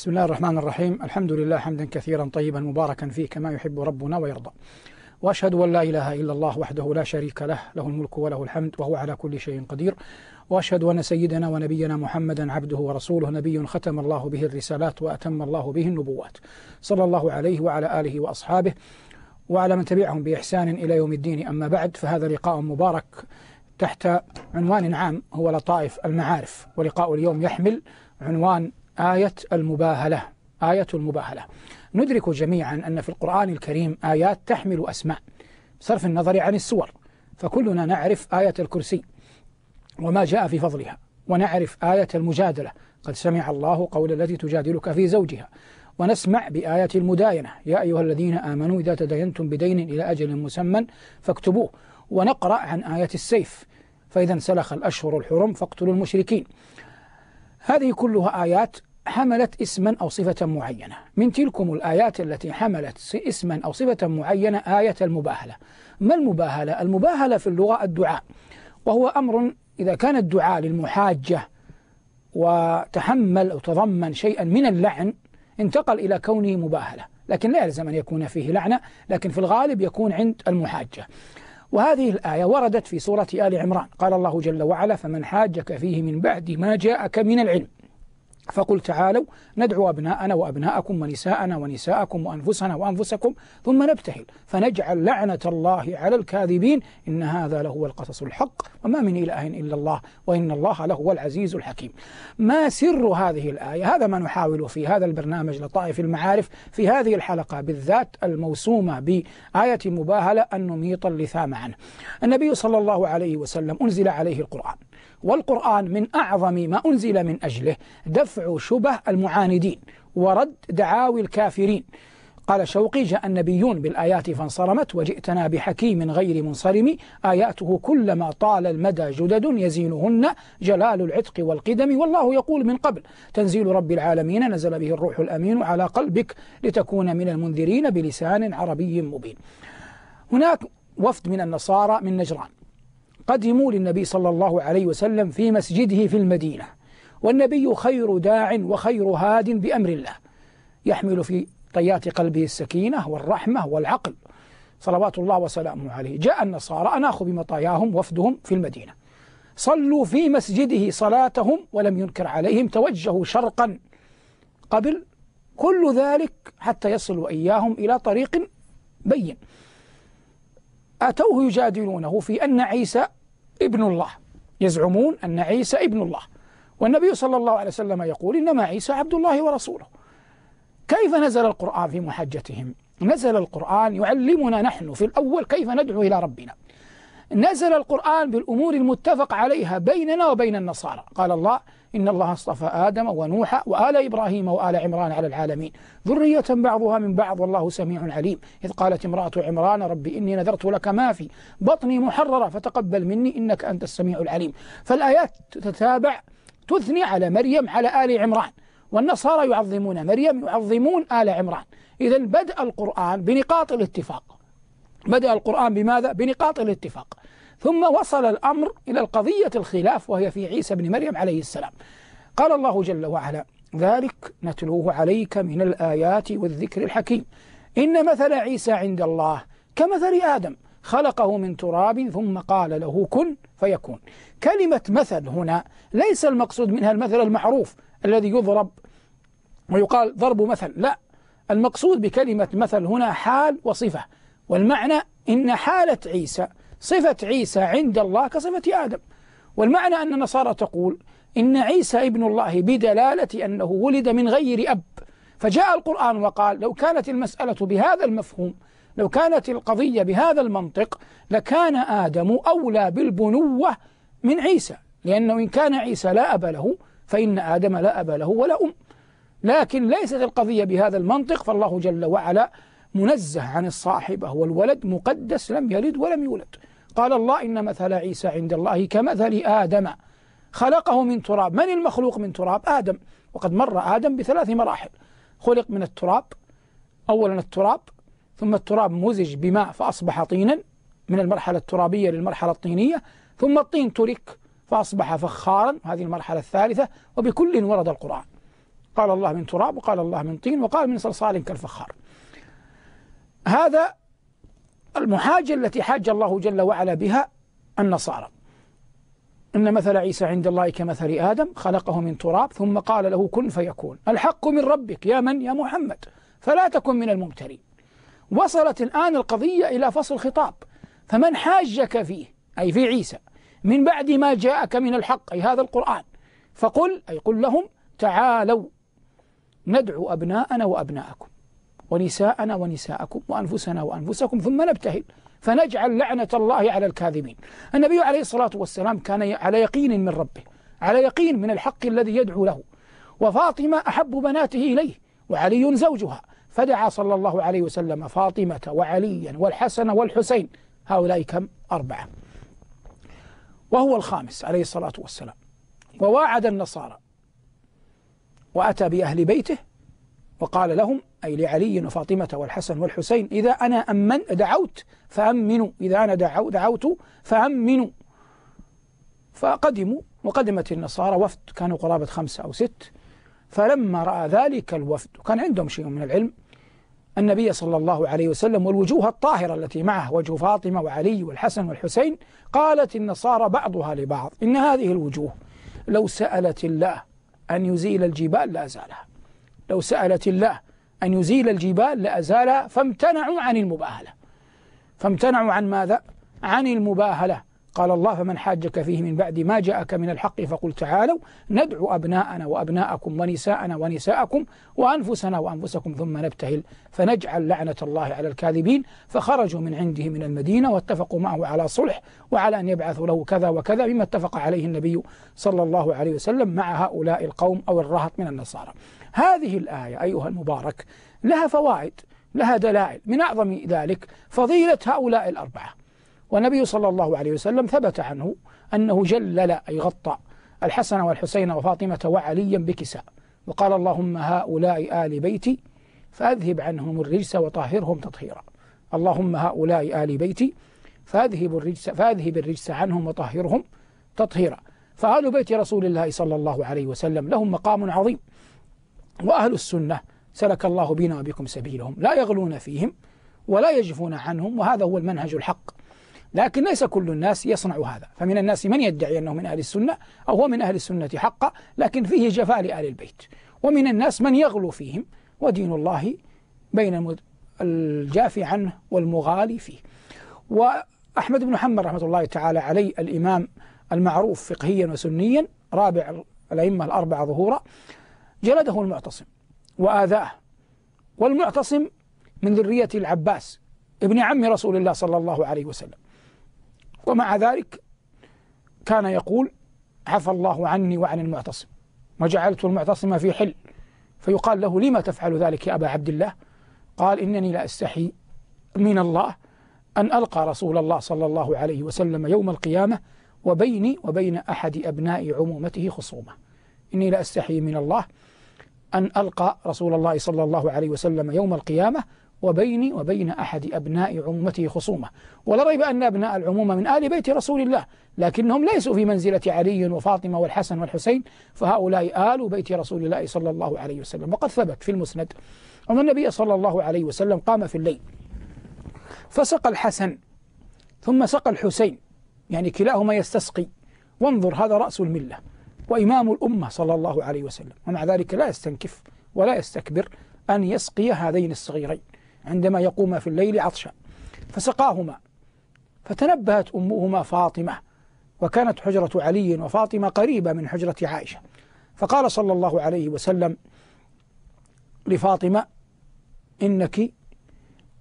بسم الله الرحمن الرحيم. الحمد لله حمدا كثيرا طيبا مباركا فيه كما يحب ربنا ويرضى. وأشهد أن لا إله إلا الله وحده لا شريك له له الملك وله الحمد وهو على كل شيء قدير. وأشهد أن سيدنا ونبينا محمدا عبده ورسوله نبي ختم الله به الرسالات وأتم الله به النبوات. صلى الله عليه وعلى آله وأصحابه وعلى من تبعهم بإحسان إلى يوم الدين. أما بعد فهذا لقاء مبارك تحت عنوان عام هو لطائف المعارف. ولقاء اليوم يحمل عنوان آية المباهلة. آية المباهلة. ندرك جميعا أن في القرآن الكريم آيات تحمل أسماء بصرف النظر عن السور فكلنا نعرف آية الكرسي وما جاء في فضلها ونعرف آية المجادلة. قد سمع الله قول التي تجادلك في زوجها. ونسمع بآية المداينة. يا أيها الذين آمنوا إذا تداينتم بدين إلى أجل مسمى فاكتبوه. ونقرأ عن آية السيف. فإذا انسلخ الأشهر الحرم فاقتلوا المشركين. هذه كلها آيات حملت اسما أو صفة معينة. من تلكم الآيات التي حملت اسما أو صفة معينة آية المباهلة. ما المباهلة؟ المباهلة في اللغة الدعاء. وهو أمر إذا كان الدعاء للمحاجة وتحمل أو تضمن شيئا من اللعن انتقل إلى كونه مباهلة. لكن لا يلزم أن يكون فيه لعنة لكن في الغالب يكون عند المحاجة. وهذه الآية وردت في سورة آل عمران. قال الله جل وعلا فمن حاجك فيه من بعد ما جاءك من العلم. فقل تعالوا ندعو أبناءنا وأبناءكم ونساءنا ونساءكم وأنفسنا وأنفسكم ثم نبتهل فنجعل لعنة الله على الكاذبين إن هذا لهو القصص الحق وما من إله إلا الله وإن الله لهو العزيز الحكيم. ما سر هذه الآية؟ هذا ما نحاول في هذا البرنامج لطائف المعارف في هذه الحلقة بالذات الموسومة بآية مباهلة أن نميط اللثام عنه. النبي صلى الله عليه وسلم أنزل عليه القرآن. والقرآن من أعظم ما أنزل من أجله دفع شبه المعاندين ورد دعاوي الكافرين. قال شوقي جاء النبيون بالآيات فانصرمت وجئتنا بحكيم غير منصرم آياته كلما طال المدى جدد يزينهن جلال العتق والقدم والله يقول من قبل تنزيل رب العالمين نزل به الروح الأمين على قلبك لتكون من المنذرين بلسان عربي مبين. هناك وفد من النصارى من نجران. قدموا للنبي صلى الله عليه وسلم في مسجده في المدينة. والنبي خير داع وخير هاد بأمر الله. يحمل في طيات قلبه السكينة والرحمة والعقل. صلوات الله وسلامه عليه. جاء النصارى أناخ بمطاياهم وفدهم في المدينة. صلوا في مسجده صلاتهم ولم ينكر عليهم توجهوا شرقا. قبل كل ذلك حتى يصلوا إياهم إلى طريق بين. أتوه يجادلونه في أن عيسى ابن الله. يزعمون أن عيسى ابن الله. والنبي صلى الله عليه وسلم يقول إنما عيسى عبد الله ورسوله. كيف نزل القرآن في محجتهم؟ نزل القرآن يعلمنا نحن في الأول كيف ندعو إلى ربنا. نزل القرآن بالأمور المتفق عليها بيننا وبين النصارى. قال الله إن الله اصطفى آدم ونوح وآل إبراهيم وآل عمران على العالمين. ذرية بعضها من بعض والله سميع عليم. إذ قالت امرأة عمران رب إني نذرت لك ما في بطني محررة فتقبل مني إنك أنت السميع العليم. فالآيات تتابع تثني على مريم على آل عمران والنصارى يعظمون مريم يعظمون آل عمران. إذا بدأ القرآن بنقاط الاتفاق. بدأ القرآن بماذا؟ بنقاط الاتفاق. ثم وصل الأمر إلى القضية الخلاف وهي في عيسى بن مريم عليه السلام. قال الله جل وعلا ذلك نتلوه عليك من الآيات والذكر الحكيم. إن مثل عيسى عند الله كمثل آدم خلقه من تراب ثم قال له كن فيكون. كلمة مثل هنا ليس المقصود منها المثل المعروف الذي يضرب ويقال ضرب مثل لا. المقصود بكلمة مثل هنا حال وصفة والمعنى إن حالة عيسى صفة عيسى عند الله كصفة آدم. والمعنى أن النصارى تقول إن عيسى ابن الله بدلالة أنه ولد من غير أب. فجاء القرآن وقال لو كانت المسألة بهذا المفهوم لو كانت القضية بهذا المنطق لكان آدم أولى بالبنوة من عيسى لأنه إن كان عيسى لا أب له فإن آدم لا أب له ولا أم. لكن ليست القضية بهذا المنطق فالله جل وعلا منزه عن الصاحبة والولد مقدس لم يلد ولم يولد. قال الله إن مثل عيسى عند الله كمثل آدم. خلقه من تراب. من المخلوق من تراب؟ آدم. وقد مر آدم بثلاث مراحل. خلق من التراب. أولا التراب ثم التراب مزج بماء فأصبح طينا من المرحلة الترابية للمرحلة الطينية ثم الطين ترك فأصبح فخارا هذه المرحلة الثالثة وبكل ورد القرآن. قال الله من تراب وقال الله من طين وقال من صلصال كالفخار. هذا المحاجة التي حاج الله جل وعلا بها النصارى. إن مثل عيسى عند الله كمثل آدم خلقه من تراب ثم قال له كن فيكون. الحق من ربك يا من؟ يا محمد. فلا تكن من الممترين. وصلت الآن القضية إلى فصل خطاب فمن حاجك فيه أي في عيسى من بعد ما جاءك من الحق أي هذا القرآن فقل أي قل لهم تعالوا. ندعو أبناءنا وأبناءكم. ونساءنا ونساءكم وأنفسنا وأنفسكم ثم نبتهل فنجعل لعنة الله على الكاذبين. النبي عليه الصلاة والسلام كان على يقين من ربه على يقين من الحق الذي يدعو له. وفاطمة أحب بناته إليه وعلي زوجها. فدعا صلى الله عليه وسلم فاطمة وعليا والحسن والحسين هؤلاء كم؟ أربعة. وهو الخامس عليه الصلاة والسلام. وواعد النصارى وأتى بأهل بيته وقال لهم أي لعلي وفاطمة والحسن والحسين إذا أنا أمن دعوت فأمنوا. إذا أنا دعوت فأمنوا. فقدموا وقدمت النصارى وفد. كانوا قرابة خمسة أو ست. فلما رأى ذلك الوفد وكان عندهم شيء من العلم النبي صلى الله عليه وسلم والوجوه الطاهرة التي معه وجه فاطمة وعلي والحسن والحسين قالت النصارى بعضها لبعض إن هذه الوجوه لو سألت الله أن يزيل الجبال لأزالها لو سألت الله أن يزيل الجبال لأزالها فامتنعوا عن المباهلة. فامتنعوا عن ماذا؟ عن المباهلة. قال الله فمن حاجك فيه من بعد ما جاءك من الحق فقل تعالوا ندعو أبناءنا وأبناءكم ونساءنا ونساءكم وأنفسنا وأنفسكم ثم نبتهل فنجعل لعنة الله على الكاذبين. فخرجوا من عنده من المدينة واتفقوا معه على صلح وعلى أن يبعثوا له كذا وكذا مما اتفق عليه النبي صلى الله عليه وسلم مع هؤلاء القوم أو الرهط من النصارى. هذه الآية أيها المبارك لها فوائد لها دلائل. من أعظم ذلك فضيلة هؤلاء الأربعة. والنبي صلى الله عليه وسلم ثبت عنه أنه جلل أي غطى الحسن والحسين وفاطمة وعليا بكساء. وقال اللهم هؤلاء آل بيتي فأذهب عنهم الرجس وطهرهم تطهيرا. اللهم هؤلاء آل بيتي فأذهب الرجس فأذهب الرجس عنهم وطهرهم تطهيرا. فآل بيت رسول الله صلى الله عليه وسلم لهم مقام عظيم. وأهل السنة سلك الله بنا وبكم سبيلهم لا يغلون فيهم ولا يجفون عنهم وهذا هو المنهج الحق. لكن ليس كل الناس يصنع هذا. فمن الناس من يدعي أنه من أهل السنة أو هو من أهل السنة حقا لكن فيه جفاء لآل البيت. ومن الناس من يغلو فيهم ودين الله بين الجافي عنه والمغالي فيه. وأحمد بن محمد رحمة الله تعالى عليه الإمام المعروف فقهيا وسنيا رابع الأئمة الأربعة ظهورا جلده المعتصم وآذاه. والمعتصم من ذرية العباس ابن عم رسول الله صلى الله عليه وسلم. ومع ذلك كان يقول عفى الله عني وعن المعتصم. وجعلت المعتصم في حل. فيقال له لما تفعل ذلك يا أبا عبد الله؟ قال إنني لا أستحي من الله أن ألقى رسول الله صلى الله عليه وسلم يوم القيامة وبيني وبين أحد أبناء عمومته خصومة. إني لا أستحي من الله أن ألقى رسول الله صلى الله عليه وسلم يوم القيامة وبيني وبين أحد أبناء عمومته خصومة. ولا ريب أن أبناء العمومة من آل بيت رسول الله لكنهم ليسوا في منزلة علي وفاطمة والحسن والحسين فهؤلاء آل بيت رسول الله صلى الله عليه وسلم. وقد ثبت في المسند أن النبي صلى الله عليه وسلم قام في الليل فسقى الحسن ثم سقى الحسين يعني كلاهما يستسقي. وانظر هذا رأس الملة. وإمام الأمة صلى الله عليه وسلم. ومع ذلك لا يستنكف ولا يستكبر أن يسقي هذين الصغيرين عندما يقوم في الليل عطشا. فسقاهما. فتنبهت أمهما فاطمة وكانت حجرة علي وفاطمة قريبة من حجرة عائشة. فقال صلى الله عليه وسلم لفاطمة إنك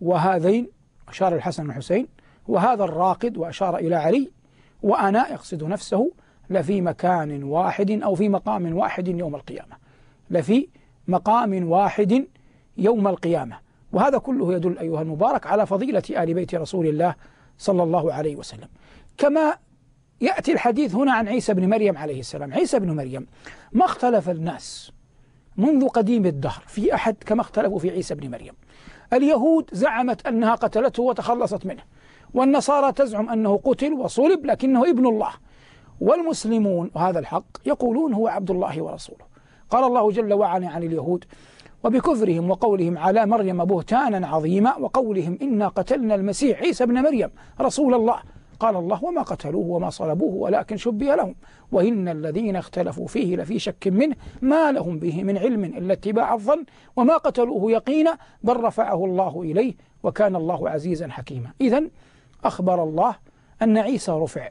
وهذين أشار الحسن والحسين وهذا الراقد وأشار إلى علي وأنا يقصد نفسه لفي مكان واحد أو في مقام واحد يوم القيامة. لفي مقام واحد يوم القيامة. وهذا كله يدل أيها المبارك على فضيلة آل بيت رسول الله صلى الله عليه وسلم. كما يأتي الحديث هنا عن عيسى بن مريم عليه السلام. عيسى بن مريم ما اختلف الناس منذ قديم الدهر في أحد كما اختلفوا في عيسى بن مريم. اليهود زعمت أنها قتلته وتخلصت منه والنصارى تزعم أنه قتل وصلب لكنه ابن الله. والمسلمون وهذا الحق يقولون هو عبد الله ورسوله. قال الله جل وعلا عن اليهود وبكفرهم وقولهم على مريم بهتانا عظيما وقولهم إنا قتلنا المسيح عيسى ابن مريم رسول الله. قال الله وما قتلوه وما صلبوه ولكن شبه لهم. وإن الذين اختلفوا فيه لفي شك منه ما لهم به من علم إلا اتباع الظن. وما قتلوه يقينا بل رفعه الله إليه وكان الله عزيزا حكيما. إذا أخبر الله أن عيسى رفع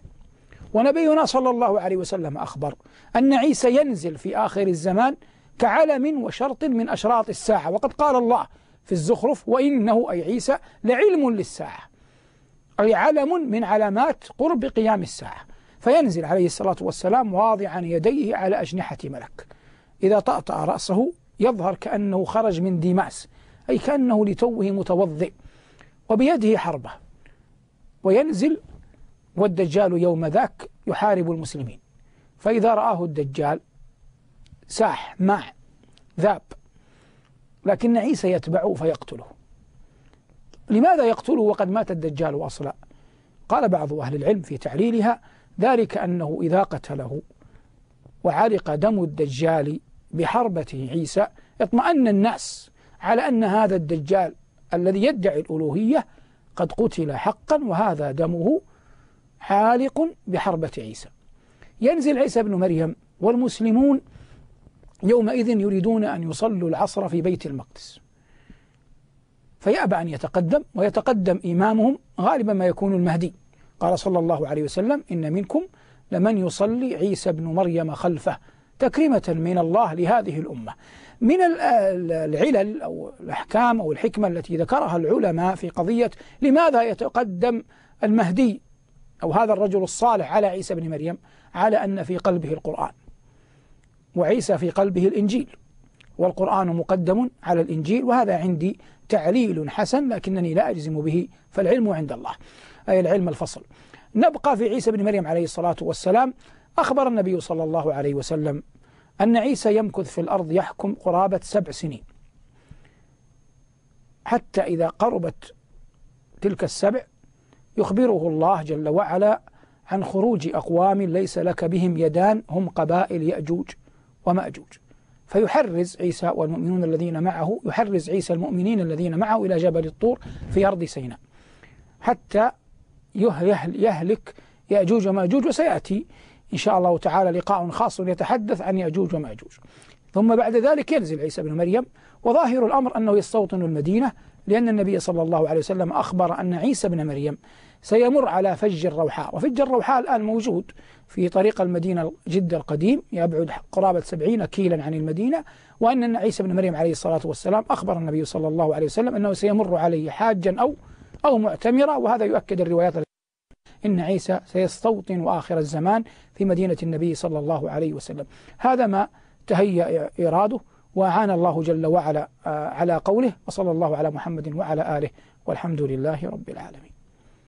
ونبينا صلى الله عليه وسلم أخبر أن عيسى ينزل في آخر الزمان كعلم وشرط من أشراط الساعة وقد قال الله في الزخرف وإنه أي عيسى لعلم للساعة. أي علم من علامات قرب قيام الساعة. فينزل عليه الصلاة والسلام واضعا يديه على أجنحة ملك. إذا طأطأ رأسه يظهر كأنه خرج من ديماس أي كأنه لتوه متوضئ وبيده حربة. وينزل والدجال يوم ذاك يحارب المسلمين. فإذا رآه الدجال ساح مع ذاب لكن عيسى يتبعه فيقتله. لماذا يقتله وقد مات الدجال أصلا؟ قال بعض أهل العلم في تعليلها ذلك أنه إذا قتله وعلق دم الدجال بحربة عيسى اطمأن الناس على أن هذا الدجال الذي يدعي الألوهية قد قتل حقا وهذا دمه حالق بحربة عيسى. ينزل عيسى بن مريم والمسلمون يومئذ يريدون أن يصلوا العصر في بيت المقدس. فيأبى أن يتقدم ويتقدم إمامهم غالبا ما يكون المهدي. قال صلى الله عليه وسلم إن منكم لمن يصلي عيسى بن مريم خلفه تكريمة من الله لهذه الأمة. من العلل أو الأحكام أو الحكمة التي ذكرها العلماء في قضية لماذا يتقدم المهدي أو هذا الرجل الصالح على عيسى بن مريم على أن في قلبه القرآن. وعيسى في قلبه الإنجيل. والقرآن مقدم على الإنجيل وهذا عندي تعليل حسن لكنني لا أجزم به فالعلم عند الله. أي العلم الفصل. نبقى في عيسى بن مريم عليه الصلاة والسلام. أخبر النبي صلى الله عليه وسلم أن عيسى يمكث في الأرض يحكم قرابة سبع سنين. حتى إذا قربت تلك السبع يخبره الله جل وعلا عن خروج أقوام ليس لك بهم يدان هم قبائل يأجوج ومأجوج. فيحرز عيسى والمؤمنون الذين معه يحرز عيسى المؤمنين الذين معه إلى جبل الطور في أرض سيناء. حتى يهلك يأجوج ومأجوج وسيأتي إن شاء الله تعالى لقاء خاص يتحدث عن يأجوج ومأجوج. ثم بعد ذلك ينزل عيسى بن مريم وظاهر الأمر أنه يستوطن المدينة لأن النبي صلى الله عليه وسلم أخبر أن عيسى بن مريم سيمر على فج الروحاء وفج الروحاء الآن موجود في طريق المدينة جدة القديم يبعد قرابة سبعين كيلا عن المدينة وأن عيسى بن مريم عليه الصلاة والسلام أخبر النبي صلى الله عليه وسلم أنه سيمر عليه حاجا أو أو معتمرا وهذا يؤكد الروايات إن عيسى سيستوطن آخر الزمان في مدينة النبي صلى الله عليه وسلم. هذا ما تهيأ إراده. وأعان الله جل وعلا آه، على قوله وصلى الله على محمد وعلى آله والحمد لله رب العالمين.